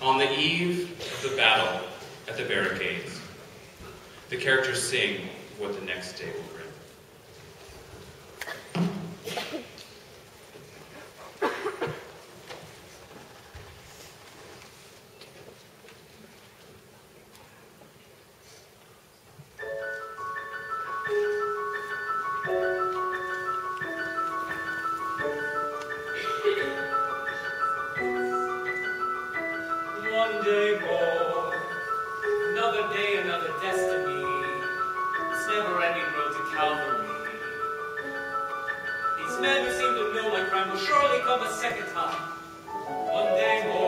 On the eve of the battle at the barricades, the characters sing what the next day will bring. one day more, another day, another destiny. This never-ending road to Calvary. These men who seem to know my crime will surely come a second time. One day more.